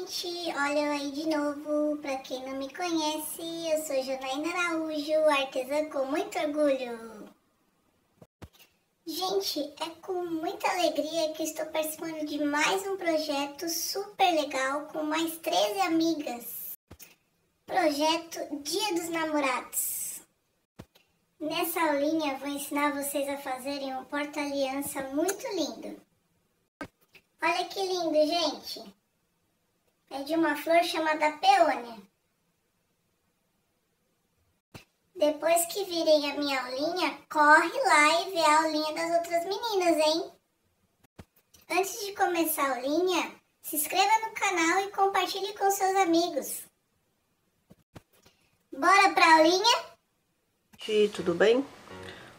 gente, olha aí de novo. Para quem não me conhece, eu sou Janaína Araújo, artesã com muito orgulho. Gente, é com muita alegria que estou participando de mais um projeto super legal com mais 13 amigas. Projeto Dia dos Namorados. Nessa aulinha vou ensinar vocês a fazerem um porta-aliança muito lindo. Olha que lindo, gente! É de uma flor chamada peônia. Depois que virem a minha aulinha, corre lá e vê a aulinha das outras meninas, hein? Antes de começar a aulinha, se inscreva no canal e compartilhe com seus amigos. Bora pra aulinha? Oi, tudo bem?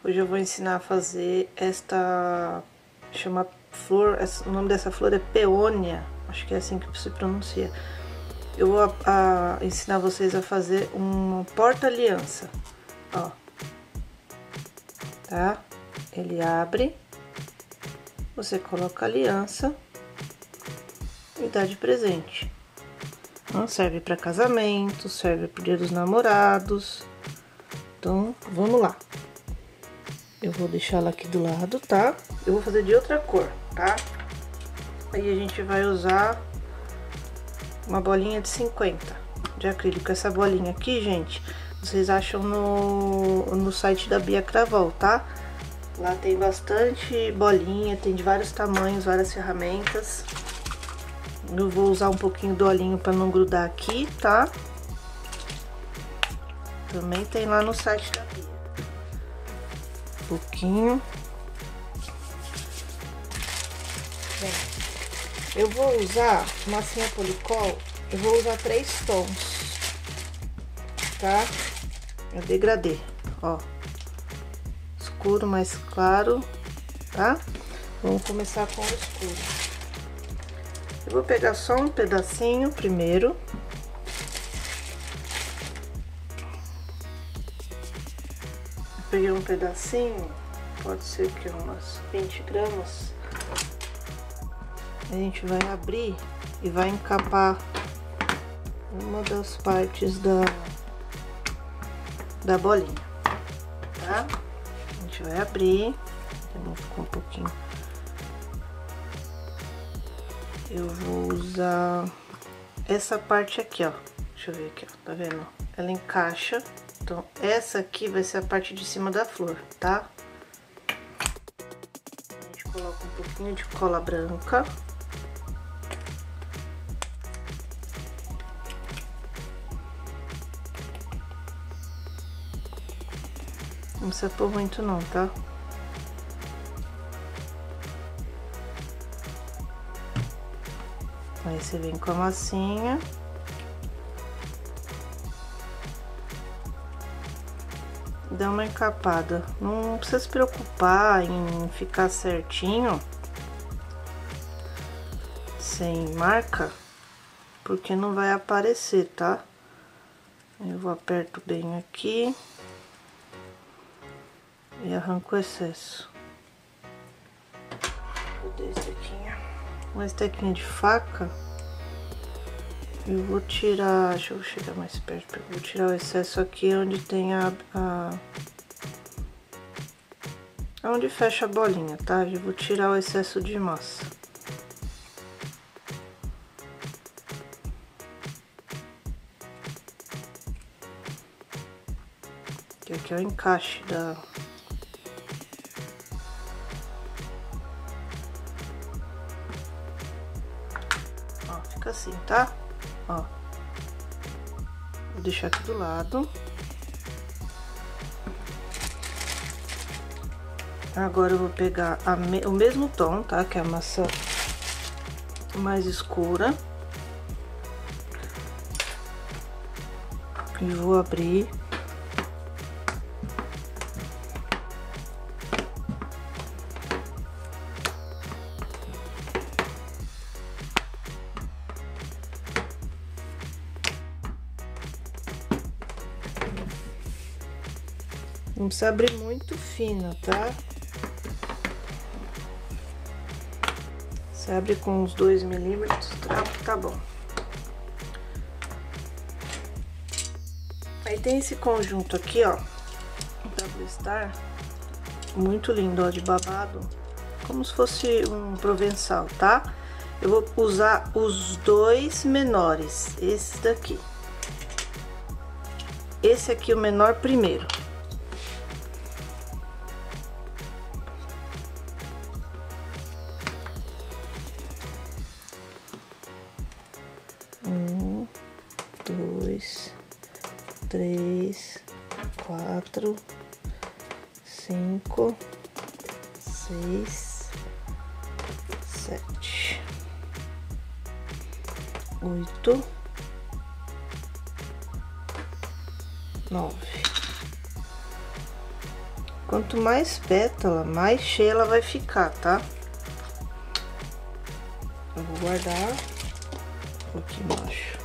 Hoje eu vou ensinar a fazer esta chama flor, o nome dessa flor é peônia acho que é assim que se pronuncia. Eu vou a, a ensinar vocês a fazer um porta-aliança, ó. Tá? Ele abre, você coloca a aliança e dá de presente. Não serve para casamento, serve para dia dos namorados. Então, vamos lá. Eu vou deixar ela aqui do lado, tá? Eu vou fazer de outra cor, tá? Aí a gente vai usar uma bolinha de 50 de acrílico. Essa bolinha aqui, gente, vocês acham no, no site da Bia Cravol, tá? Lá tem bastante bolinha, tem de vários tamanhos, várias ferramentas. Eu vou usar um pouquinho do olhinho para não grudar aqui, tá? Também tem lá no site da Bia. Um pouquinho. Eu vou usar massinha policol, eu vou usar três tons, tá? Eu degradê, ó. Escuro mais claro, tá? Vamos começar com o escuro. Eu vou pegar só um pedacinho primeiro. Peguei um pedacinho, pode ser que umas 20 gramas a gente vai abrir e vai encapar uma das partes da, da bolinha, tá? A gente vai abrir, não ficou um pouquinho. Eu vou usar essa parte aqui, ó. Deixa eu ver aqui, ó. Tá vendo? Ela encaixa. Então, essa aqui vai ser a parte de cima da flor, tá? A gente coloca um pouquinho de cola branca. Não precisa pôr muito não, tá? Aí você vem com a massinha. Dá uma encapada. Não precisa se preocupar em ficar certinho. Sem marca. Porque não vai aparecer, tá? Eu vou aperto bem aqui e arranco o excesso. Vou dar esse aqui, uma estequinha de faca. Eu vou tirar, deixa eu chegar mais perto, eu vou tirar o excesso aqui onde tem a, a onde fecha a bolinha, tá? Eu vou tirar o excesso de massa. Que aqui é o encaixe da assim, tá? Ó. Vou deixar aqui do lado. Agora eu vou pegar me, o mesmo tom, tá? Que é a maçã mais escura. E vou abrir precisa abrir muito fino, tá? Você abre com uns 2 milímetros, tá, tá bom. Aí tem esse conjunto aqui, ó, W Star, muito lindo, ó, de babado, como se fosse um provençal, tá? Eu vou usar os dois menores, esses daqui. Esse aqui, o menor primeiro. Mais pétala, mais cheia ela vai ficar, tá? Eu vou guardar aqui embaixo.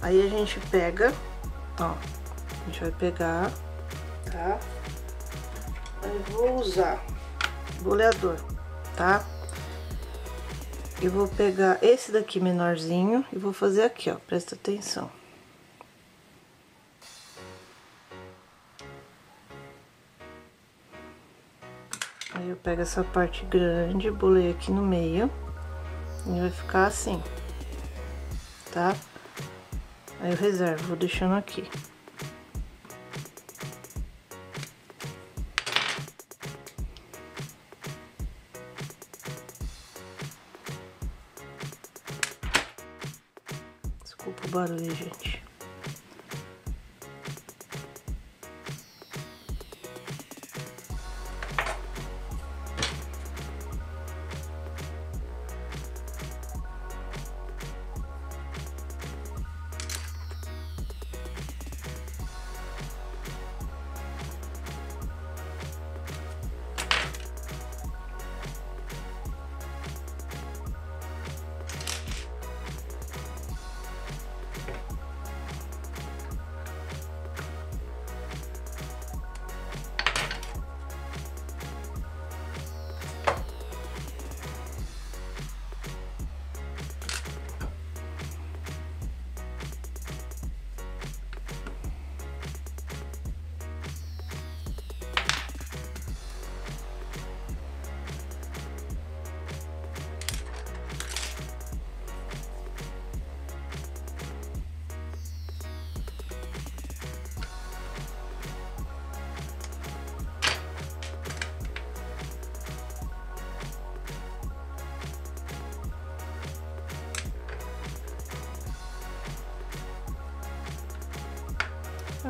Aí a gente pega, ó, a gente vai pegar, tá? Aí vou usar boleador, tá? Eu vou pegar esse daqui menorzinho e vou fazer aqui, ó, presta atenção. Pego essa parte grande, bolei aqui no meio e vai ficar assim tá? Aí eu reservo, vou deixando aqui. Desculpa o barulho, gente.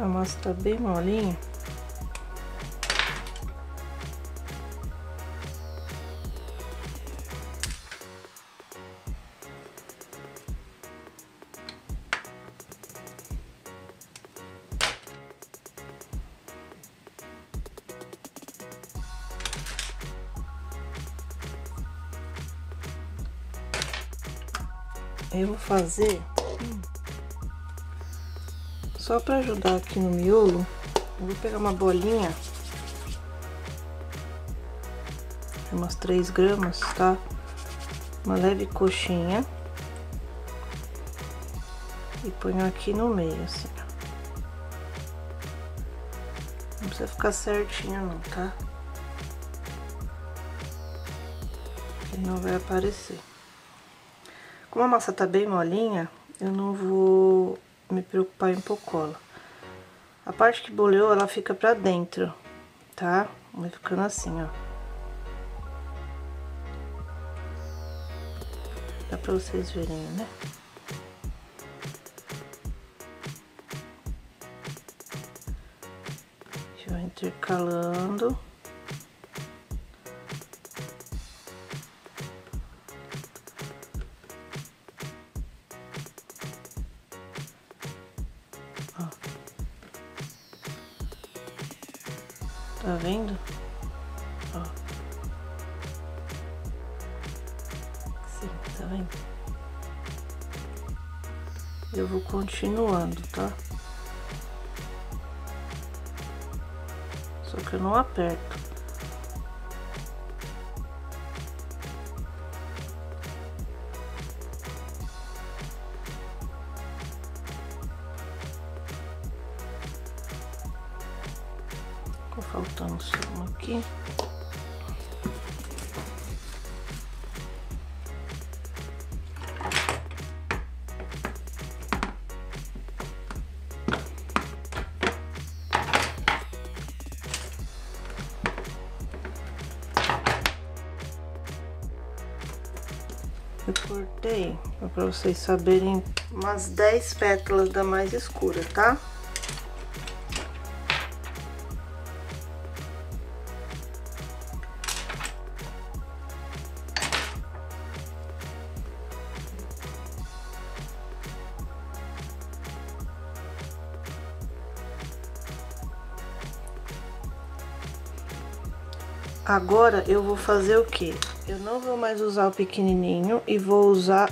A massa tá bem molinha. Eu vou fazer só para ajudar aqui no miolo, vou pegar uma bolinha de umas 3 gramas, tá? Uma leve coxinha. E ponho aqui no meio, assim, Não precisa ficar certinho não, tá? Porque não vai aparecer. Como a massa tá bem molinha, eu não vou me preocupar em pôr cola. A parte que boleou, ela fica pra dentro, tá? Vai ficando assim, ó. Dá pra vocês verem, né? Já intercalando. perto. Ficou faltando só um aqui. Vocês saberem, umas 10 pétalas da mais escura, tá? Agora eu vou fazer o que? Eu não vou mais usar o pequenininho e vou usar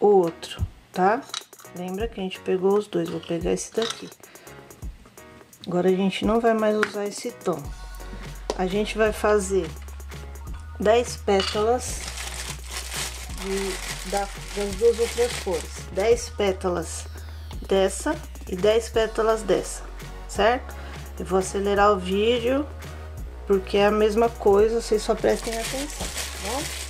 o outro, tá? Lembra que a gente pegou os dois, vou pegar esse daqui. Agora a gente não vai mais usar esse tom. A gente vai fazer 10 pétalas de, da, das duas outras cores. 10 pétalas dessa e 10 pétalas dessa, certo? Eu vou acelerar o vídeo porque é a mesma coisa, vocês só prestem atenção, tá bom?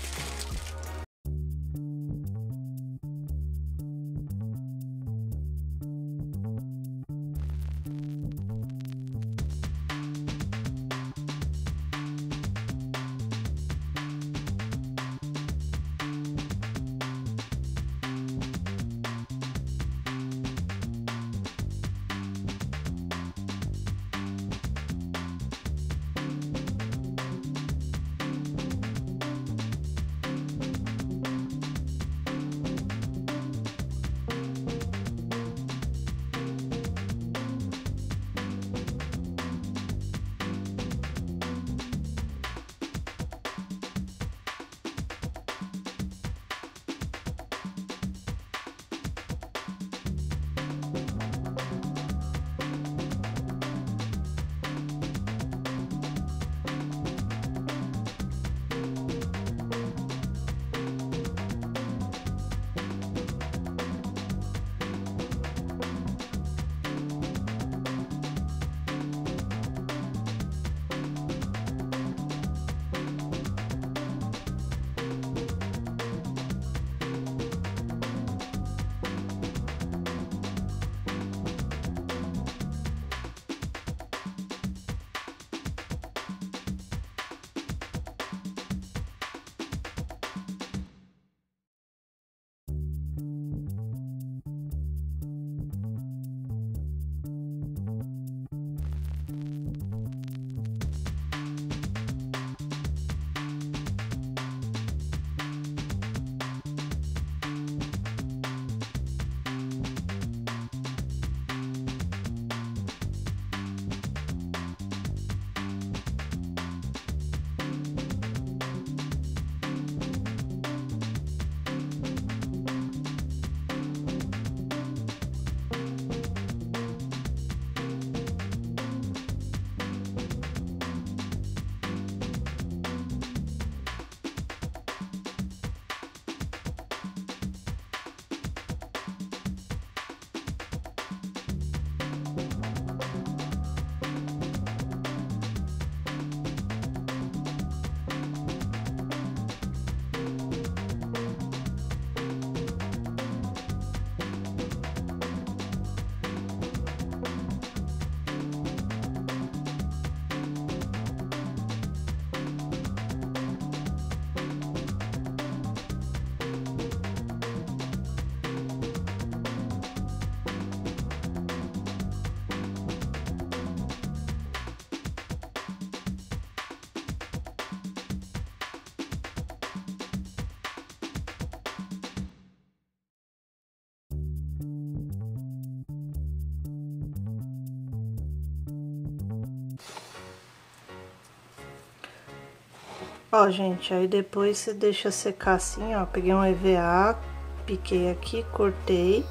Ó, gente, aí depois você deixa secar assim, ó. Peguei um EVA, piquei aqui, cortei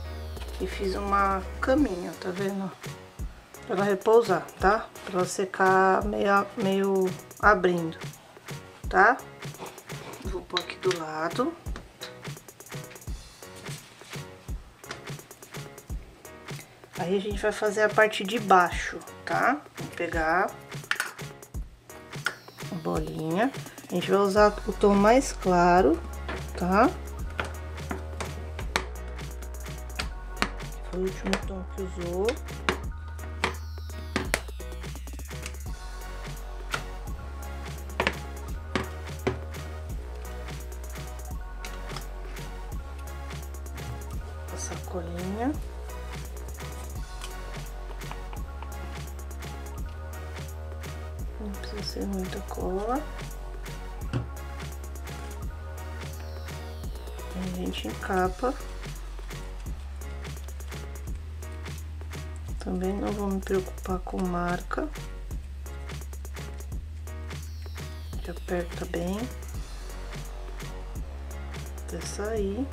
e fiz uma caminha, tá vendo? Pra ela repousar, tá? Pra ela secar meio, meio abrindo, tá? Vou pôr aqui do lado. Aí a gente vai fazer a parte de baixo, tá? Vou pegar bolinha. A gente vai usar o tom mais claro, tá? Foi o último tom que usou. A sacolinha. Não precisa ser muita cola. Gente encapa. Também não vou me preocupar com marca. Aperta bem. Até sair.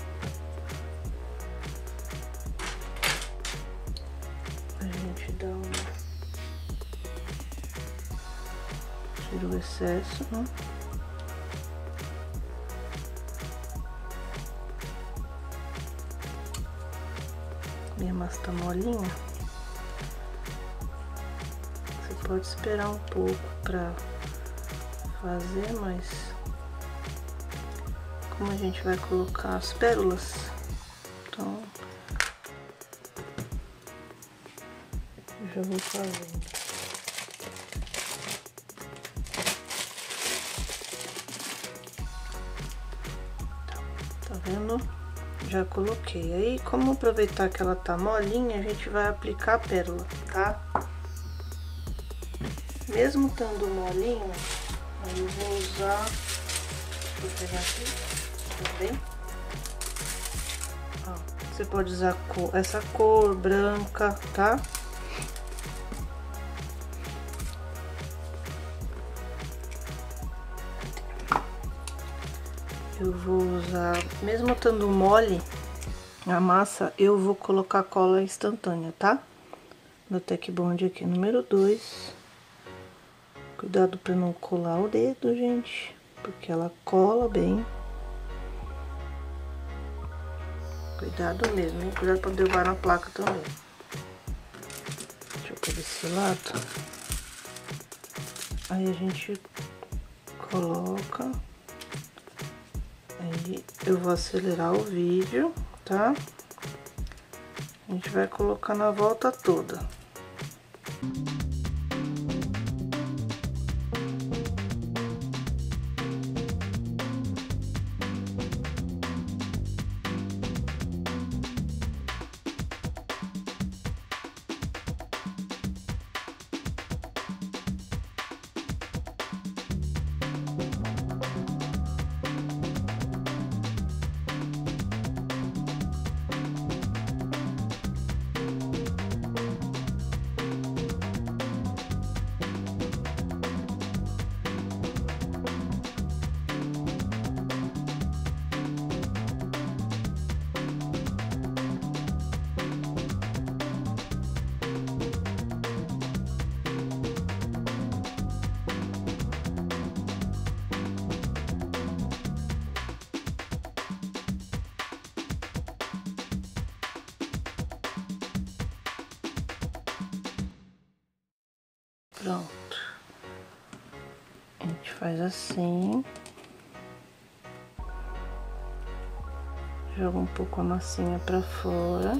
A gente dá uma... Tira o excesso, né? Minha massa tá molinha. Você pode esperar um pouco pra fazer, mas como a gente vai colocar as pérolas, então já vou fazendo. Coloquei. Aí, como aproveitar que ela tá molinha, a gente vai aplicar a pérola, tá? Mesmo estando molinho, eu vou usar... Eu pegar aqui, também. Ó, você pode usar cor, essa cor branca, tá? Eu vou usar, mesmo estando mole a massa, eu vou colocar cola instantânea, tá? Do Tec Bond aqui, número 2. Cuidado pra não colar o dedo, gente, porque ela cola bem. Cuidado mesmo, hein? Cuidado pra derrubar na placa também. Deixa eu pôr desse lado. Aí a gente coloca... Aí eu vou acelerar o vídeo, tá? A gente vai colocar na volta toda. Pronto. A gente faz assim. Joga um pouco a massinha pra fora.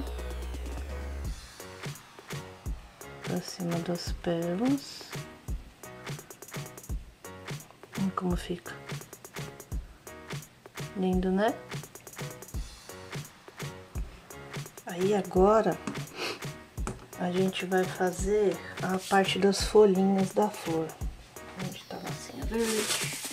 Pra cima das pérolas. Olha como fica. Lindo, né? Aí agora a gente vai fazer a parte das folhinhas da flor. Onde tá a massinha verde?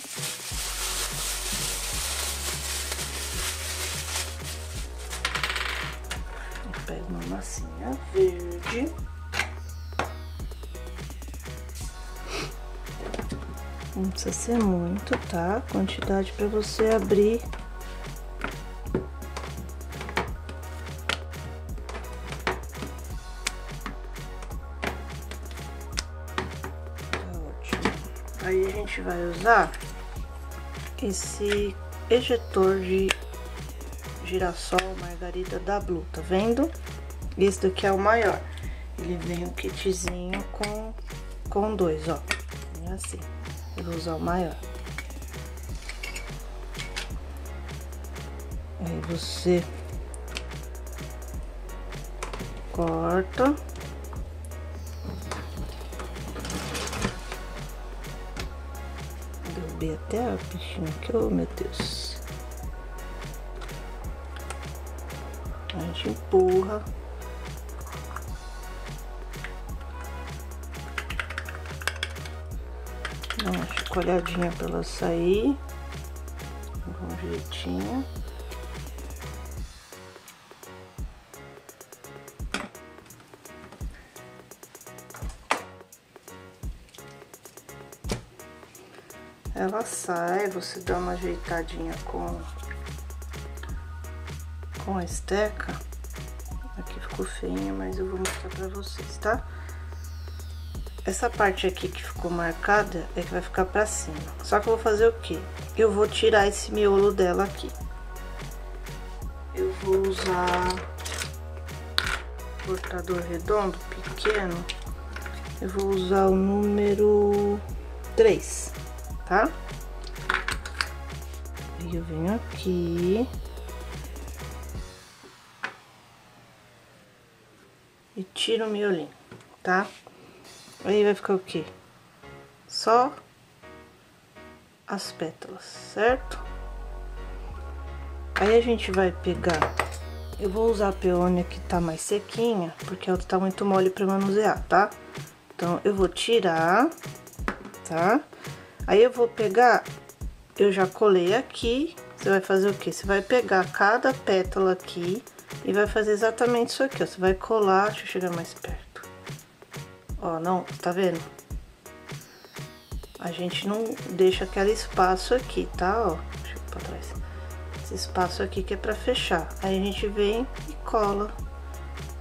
Eu pego uma massinha verde. Não precisa ser muito, tá? Quantidade para você abrir usar esse ejetor de girassol margarida da Blue, tá vendo? Esse daqui é o maior. Ele vem um kitzinho com, com dois, ó. É assim. Eu vou usar o maior. Aí você corta. Derrubei até a bichinha aqui, oh meu Deus. A gente empurra. Dá uma chacoalhadinha pra ela sair. Um jeitinho. Ela sai, você dá uma ajeitadinha com, com a esteca. Aqui ficou feinha, mas eu vou mostrar pra vocês, tá? Essa parte aqui que ficou marcada é que vai ficar pra cima. Só que eu vou fazer o quê? Eu vou tirar esse miolo dela aqui. Eu vou usar cortador redondo, pequeno. Eu vou usar o número 3 tá? Eu venho aqui. E tiro o miolinho, tá? Aí vai ficar o quê? Só as pétalas, certo? Aí a gente vai pegar... Eu vou usar a peônia que tá mais sequinha, porque ela tá muito mole pra manusear, tá? Então, eu vou tirar, tá? Aí eu vou pegar, eu já colei aqui, você vai fazer o que? Você vai pegar cada pétala aqui e vai fazer exatamente isso aqui, ó. Você vai colar, deixa eu chegar mais perto. Ó, não, tá vendo? A gente não deixa aquele espaço aqui, tá? Ó, deixa eu pra trás. Esse espaço aqui que é pra fechar. Aí a gente vem e cola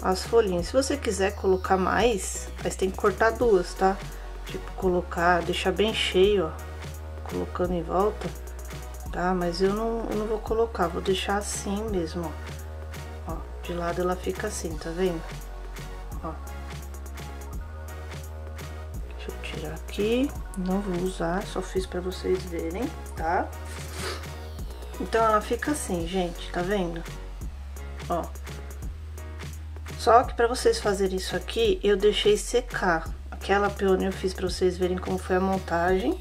as folhinhas. Se você quiser colocar mais, você tem que cortar duas, tá? Tipo, colocar, deixar bem cheio, ó. Colocando em volta, tá? Mas eu não, eu não vou colocar, vou deixar assim mesmo, ó. ó. De lado ela fica assim, tá vendo? Ó. Deixa eu tirar aqui. Não vou usar, só fiz pra vocês verem, tá? Então ela fica assim, gente, tá vendo? Ó. Só que pra vocês fazerem isso aqui, eu deixei secar, Aquela peônia eu fiz pra vocês verem como foi a montagem,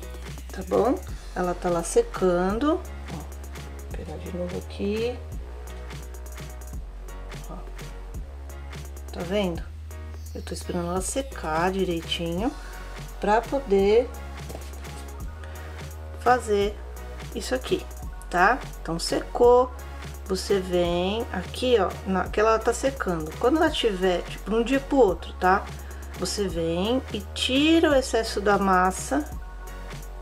tá bom? Ela tá lá secando. Ó, vou pegar de novo aqui. Ó, tá vendo? Eu tô esperando ela secar direitinho pra poder fazer isso aqui, tá? Então, secou, você vem aqui, ó, na, que ela tá secando. Quando ela tiver, tipo, um dia pro outro, tá? Você vem e tira o excesso da massa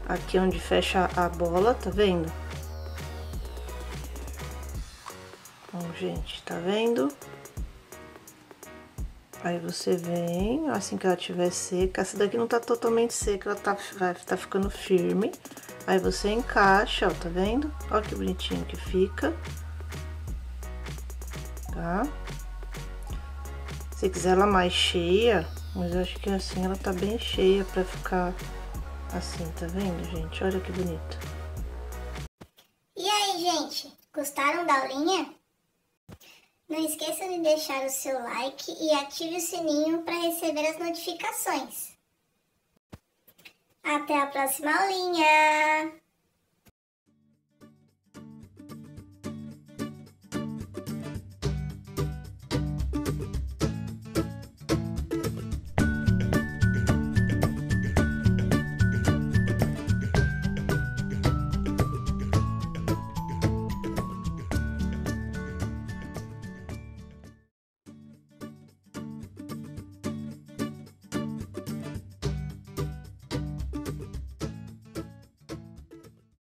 aqui onde fecha a bola, tá vendo? Bom, gente, tá vendo? Aí você vem, assim que ela tiver seca, essa daqui não tá totalmente seca, ela tá, vai, tá ficando firme. Aí você encaixa, ó, tá vendo? Olha que bonitinho que fica. Tá? Se quiser ela mais cheia, mas eu acho que assim ela tá bem cheia pra ficar assim, tá vendo, gente? Olha que bonito. E aí, gente? Gostaram da aulinha? Não esqueça de deixar o seu like e ative o sininho para receber as notificações. Até a próxima aulinha!